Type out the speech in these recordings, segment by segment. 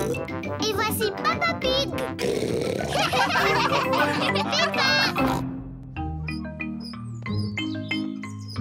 Et voici Papa Pig Peppa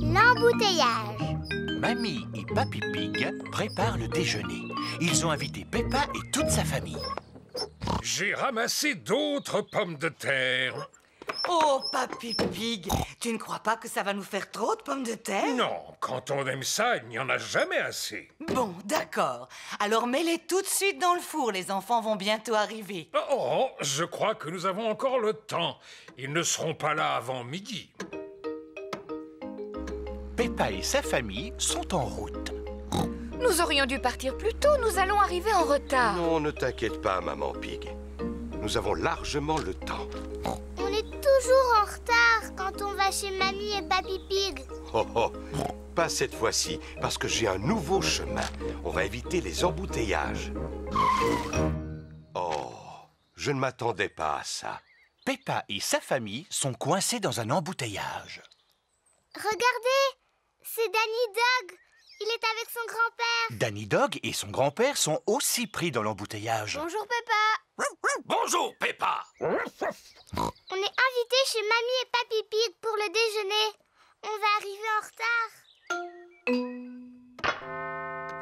L'embouteillage Mamie et Papy Pig préparent le déjeuner. Ils ont invité Peppa et toute sa famille. J'ai ramassé d'autres pommes de terre. Oh, Papy Pig, tu ne crois pas que ça va nous faire trop de pommes de terre? Non, quand on aime ça, il n'y en a jamais assez. Bon, d'accord. Alors mets-les tout de suite dans le four, les enfants vont bientôt arriver. Oh, oh, je crois que nous avons encore le temps. Ils ne seront pas là avant midi. Peppa et sa famille sont en route. Nous aurions dû partir plus tôt, nous allons arriver en retard. Non, ne t'inquiète pas, maman Pig. Nous avons largement le temps. On est toujours en retard quand on va chez Mamie et Papy Pig. Oh oh, pas cette fois-ci, parce que j'ai un nouveau chemin. On va éviter les embouteillages. Oh, je ne m'attendais pas à ça. Peppa et sa famille sont coincés dans un embouteillage. Regardez, c'est Danny Dog. Il est avec son grand-père. Danny Dog et son grand-père sont aussi pris dans l'embouteillage. Bonjour Peppa. Bonjour, Peppa On est invité chez Mamie et Papy Pig pour le déjeuner. On va arriver en retard.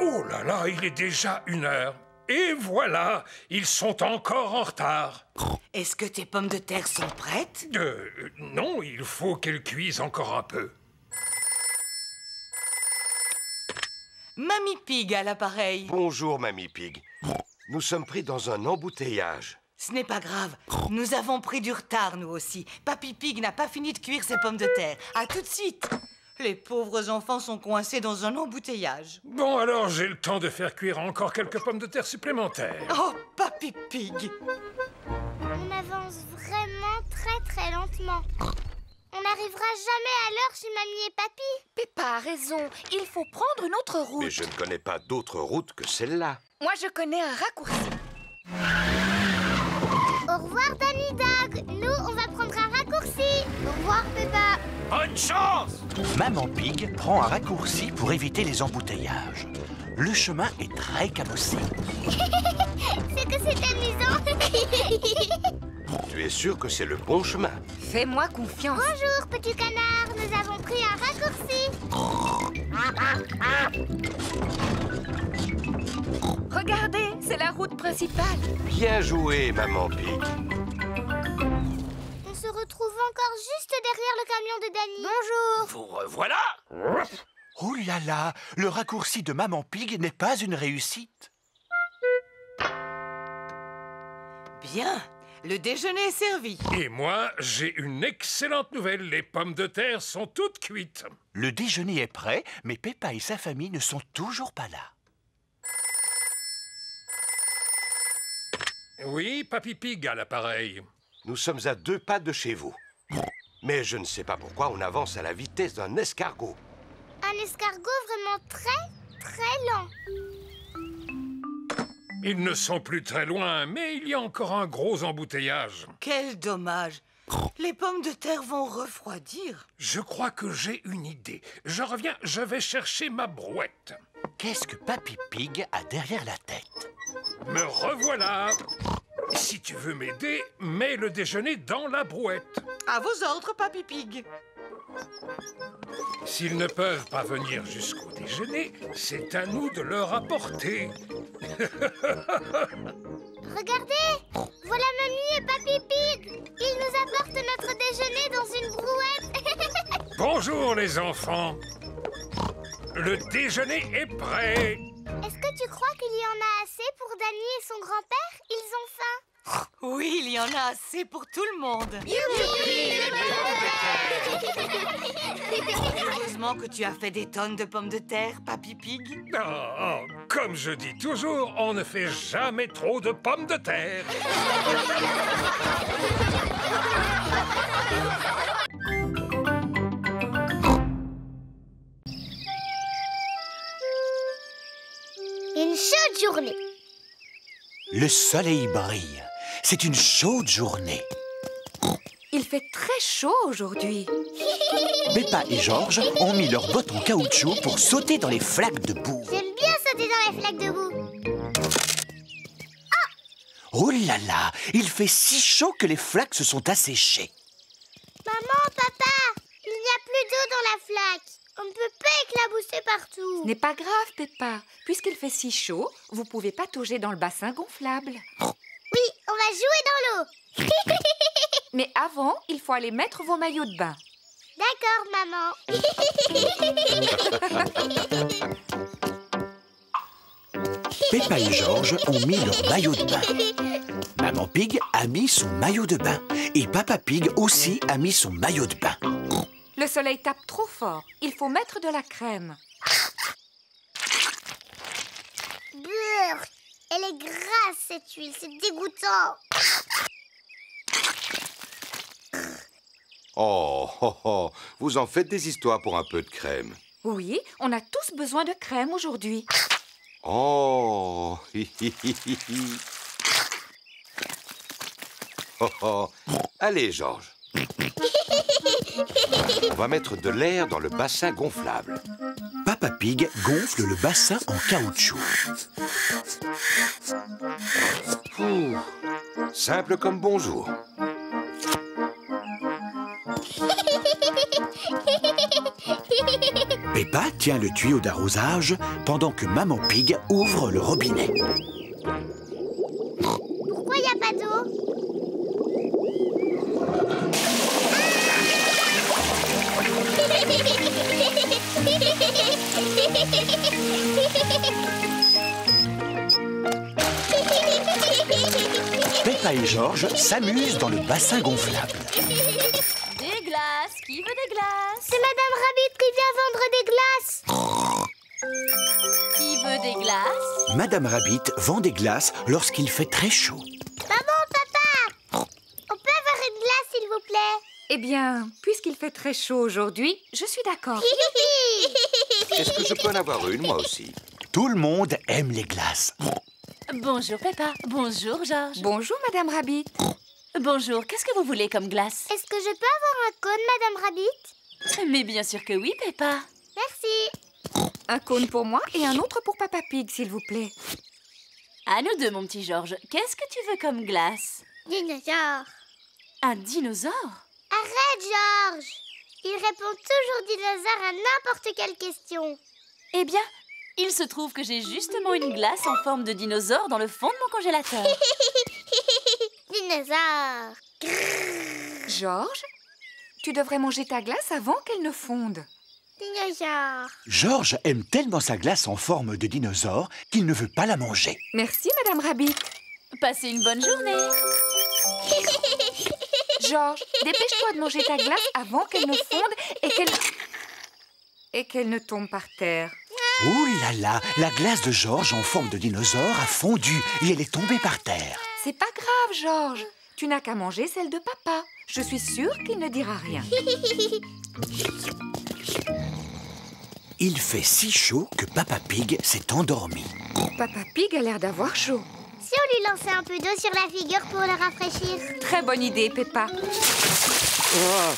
Oh là là, il est déjà une heure. Et voilà, ils sont encore en retard. Est-ce que tes pommes de terre sont prêtes? Euh, non, il faut qu'elles cuisent encore un peu. Mamie Pig à l'appareil. Bonjour, mamie Pig. Nous sommes pris dans un embouteillage. Ce n'est pas grave. Nous avons pris du retard, nous aussi. Papy Pig n'a pas fini de cuire ses pommes de terre. À tout de suite. Les pauvres enfants sont coincés dans un embouteillage. Bon, alors j'ai le temps de faire cuire encore quelques pommes de terre supplémentaires. Oh, Papy Pig On avance vraiment très très lentement. On n'arrivera jamais à l'heure chez Mamie et Papy. Peppa a raison, il faut prendre une autre route. Mais je ne connais pas d'autre route que celle-là. Moi, je connais un raccourci. Au revoir Danny Dog. Nous, on va prendre un raccourci. Au revoir Peppa. Bonne chance Maman Pig prend un raccourci pour éviter les embouteillages. Le chemin est très cabossé. C'est que c'est amusant. Tu es sûr que c'est le bon chemin? Fais-moi confiance. Bonjour petit canard. Nous avons pris un raccourci. Regardez, c'est la route principale. Bien joué, maman Pig. On se retrouve encore juste derrière le camion de Danny. Bonjour. Vous revoilà Oh là là Le raccourci de Maman Pig n'est pas une réussite. Bien. Le déjeuner est servi. Et moi, j'ai une excellente nouvelle. Les pommes de terre sont toutes cuites. Le déjeuner est prêt, mais Peppa et sa famille ne sont toujours pas là. Oui, Papy Pig à l'appareil. Nous sommes à deux pas de chez vous. Mais je ne sais pas pourquoi on avance à la vitesse d'un escargot. Un escargot vraiment très très lent. Ils ne sont plus très loin, mais il y a encore un gros embouteillage. Quel dommage. Les pommes de terre vont refroidir. Je crois que j'ai une idée. Je reviens, je vais chercher ma brouette. Qu'est-ce que Papy Pig a derrière la tête? Me revoilà. Si tu veux m'aider, mets le déjeuner dans la brouette. À vos ordres, Papy Pig. S'ils ne peuvent pas venir jusqu'au déjeuner, c'est à nous de leur apporter. Regardez, voilà Mamie et Papy Pig. Ils nous apportent notre déjeuner dans une brouette. Bonjour les enfants. Le déjeuner est prêt. Est-ce que tu crois qu'il y en a assez pour Danny et son grand-père? Ils ont faim. Oui, il y en a assez pour tout le monde. Heureusement que tu as fait des tonnes de pommes de terre, Papy Pig. Oh, oh, comme je dis toujours, on ne fait jamais trop de pommes de terre. chaude journée. Le soleil brille. C'est une chaude journée. Il fait très chaud aujourd'hui. Peppa et George ont mis leurs bottes en caoutchouc pour sauter dans les flaques de boue. J'aime bien sauter dans les flaques de boue. Oh là là, il fait si chaud que les flaques se sont asséchées. Maman, papa, il n'y a plus d'eau dans la flaque. Pas partout. Ce n'est pas grave, Peppa. Puisqu'il fait si chaud, vous pouvez patauger dans le bassin gonflable. Oui, on va jouer dans l'eau. Mais avant, il faut aller mettre vos maillots de bain. D'accord, maman. Peppa et Georges ont mis leur maillot de bain. Maman Pig a mis son maillot de bain. Et Papa Pig aussi a mis son maillot de bain. Le soleil tape trop fort. Il faut mettre de la crème. Brrr, elle est grasse cette huile, c'est dégoûtant. Oh, oh, oh, vous en faites des histoires pour un peu de crème. Oui, on a tous besoin de crème aujourd'hui. Oh, hi, hi, hi, hi, hi. Oh, oh. Allez, Georges. On va mettre de l'air dans le bassin gonflable. Papa Pig gonfle le bassin en caoutchouc. Ouh, Simple comme bonjour. Peppa tient le tuyau d'arrosage pendant que Maman Pig ouvre le robinet. Peppa et Georges s'amusent dans le bassin gonflable. Des glaces Qui veut des glaces C'est Madame Rabbit qui vient vendre des glaces. Qui veut des glaces Madame Rabbit vend des glaces lorsqu'il fait très chaud. Maman, papa, on peut avoir une glace, s'il vous plaît? Eh bien, puisqu'il fait très chaud aujourd'hui, je suis d'accord. Est-ce que je peux en avoir une, moi aussi? Tout le monde aime les glaces. Bonjour Peppa. Bonjour Georges. Bonjour, Madame Rabbit. Bonjour, qu'est-ce que vous voulez comme glace? Est-ce que je peux avoir un cône, Madame Rabbit? Mais bien sûr que oui, Peppa. Merci. Un cône pour moi et un autre pour Papa Pig, s'il vous plaît. À nous deux, mon petit Georges. Qu'est-ce que tu veux comme glace? Dinosaure. Un dinosaure? Arrête, Georges. Il répond toujours dinosaure à n'importe quelle question. Eh bien, il se trouve que j'ai justement une glace en forme de dinosaure dans le fond de mon congélateur. Dinosaure. Georges, tu devrais manger ta glace avant qu'elle ne fonde. Dinosaure. Georges aime tellement sa glace en forme de dinosaure qu'il ne veut pas la manger. Merci, Madame Rabbit. Passez une bonne journée. Georges, dépêche-toi de manger ta glace avant qu'elle ne fonde et qu'elle... Et qu'elle ne tombe par terre. Ouh là là, la glace de Georges en forme de dinosaure a fondu et elle est tombée par terre. C'est pas grave, Georges. Tu n'as qu'à manger celle de papa. Je suis sûre qu'il ne dira rien. Il fait si chaud que Papa Pig s'est endormi. Papa Pig a l'air d'avoir chaud. Si on lui lançait un peu d'eau sur la figure pour le rafraîchir. Très bonne idée, Peppa. Oh,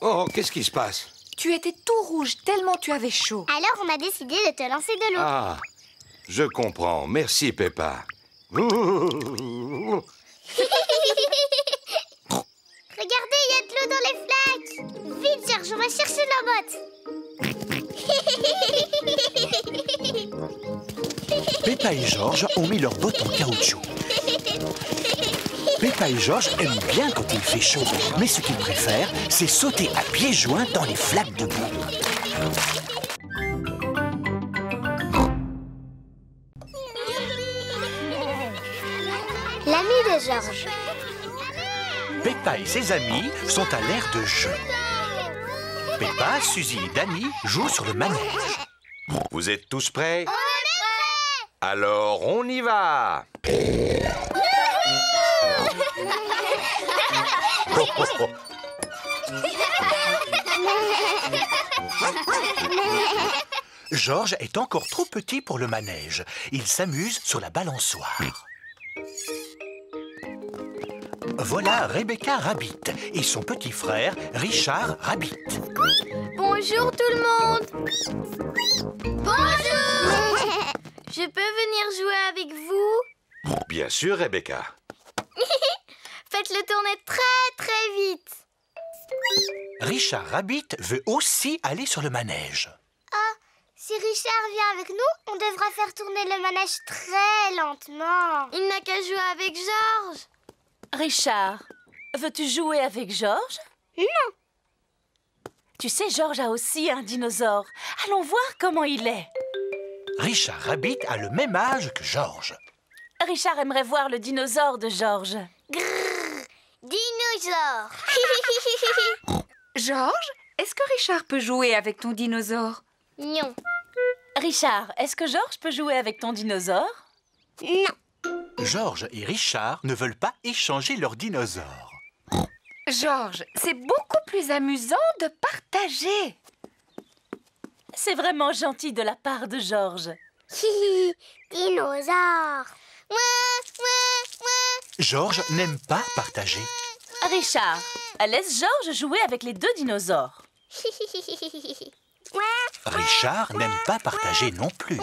oh, qu'est-ce qui se passe? Tu étais tout rouge tellement tu avais chaud. Alors on a décidé de te lancer de l'eau. Ah, je comprends. Merci, Peppa. Peppa et Georges ont mis leurs bottes en caoutchouc. Peppa et Georges aiment bien quand il fait chaud, mais ce qu'ils préfèrent, c'est sauter à pieds joints dans les flaques de boue. L'ami de Georges. Peppa et ses amis sont à l'air de jeu. Peppa, Suzy et Danny jouent sur le manège. Vous êtes tous prêts? Alors, on y va Oh, oh, oh. Georges est encore trop petit pour le manège. Il s'amuse sur la balançoire. Voilà Rebecca Rabbit et son petit frère Richard Rabbit. Bonjour tout le monde. Bonjour. Je peux venir jouer avec vous? Bien sûr, Rebecca. Faites-le tourner très très vite. Richard Rabbit veut aussi aller sur le manège. Si Richard vient avec nous, on devra faire tourner le manège très lentement. Il n'a qu'à jouer avec Georges. Richard, veux-tu jouer avec Georges? Non. Tu sais, Georges a aussi un dinosaure. Allons voir comment il est. Richard Rabbit a le même âge que Georges. Richard aimerait voir le dinosaure de Georges. Dinosaure. Georges, est-ce que Richard peut jouer avec ton dinosaure? Non. Richard, est-ce que Georges peut jouer avec ton dinosaure? Non. Georges et Richard ne veulent pas échanger leurs dinosaures. Georges, c'est beaucoup plus amusant de partager. C'est vraiment gentil de la part de Georges. Hihi, dinosaure. Georges n'aime pas partager. Richard, laisse Georges jouer avec les deux dinosaures. Richard n'aime pas partager non plus.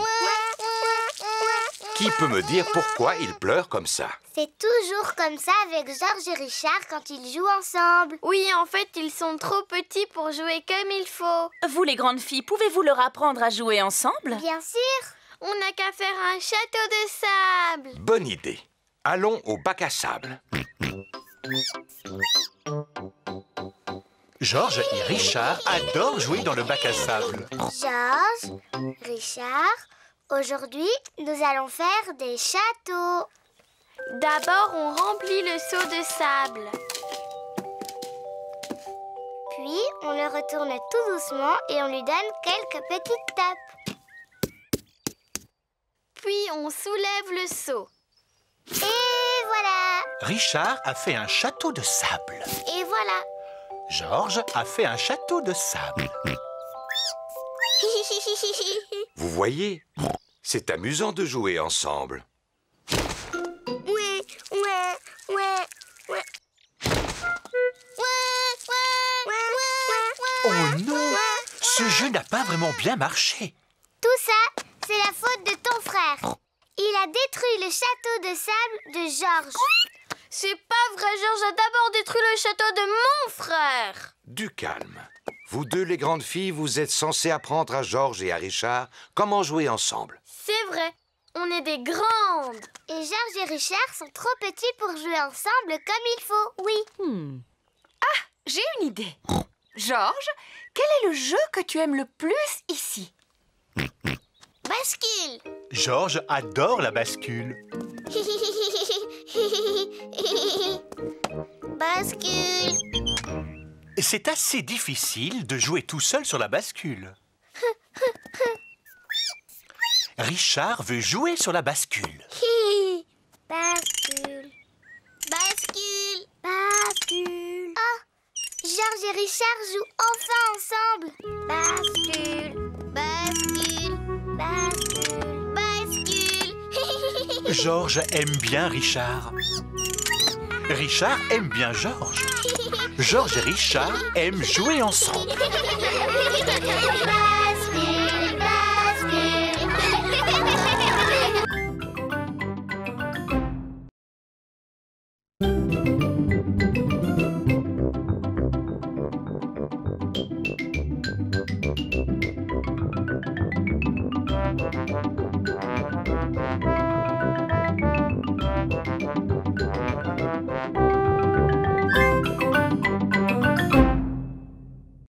Qui peut me dire pourquoi il pleure comme ça C'est toujours comme ça avec Georges et Richard quand ils jouent ensemble. Oui, en fait, ils sont trop petits pour jouer comme il faut. Vous, les grandes filles, pouvez-vous leur apprendre à jouer ensemble Bien sûr. On n'a qu'à faire un château de sable. Bonne idée. Allons au bac à sable. Georges et Richard adorent jouer dans le bac à sable. Georges, Richard, aujourd'hui, nous allons faire des châteaux. D'abord, on remplit le seau de sable. Puis, on le retourne tout doucement et on lui donne quelques petites tapes. Puis, on soulève le seau. Et voilà Richard a fait un château de sable. Et voilà Georges a fait un château de sable. Vous voyez C'est amusant de jouer ensemble. Ouais, ouais, ouais, ouais. Oh non Ce jeu n'a pas vraiment bien marché. Tout ça, c'est la faute de ton frère. Il a détruit le château de sable de Georges. C'est pas vrai, Georges a d'abord détruit le château de mon frère. Du calme. Vous deux, les grandes filles, vous êtes censées apprendre à Georges et à Richard comment jouer ensemble. C'est vrai, on est des grandes. Et Georges et Richard sont trop petits pour jouer ensemble comme il faut, oui. J'ai une idée. Georges, quel est le jeu que tu aimes le plus ici? Bascule Georges adore la bascule. Bascule C'est assez difficile de jouer tout seul sur la bascule. Richard veut jouer sur la bascule. Bascule Bascule Bascule Oh Georges et Richard jouent enfin ensemble Bascule Bascule Bascule Bascule Georges aime bien Richard. Richard aime bien Georges. Georges et Richard aiment jouer ensemble.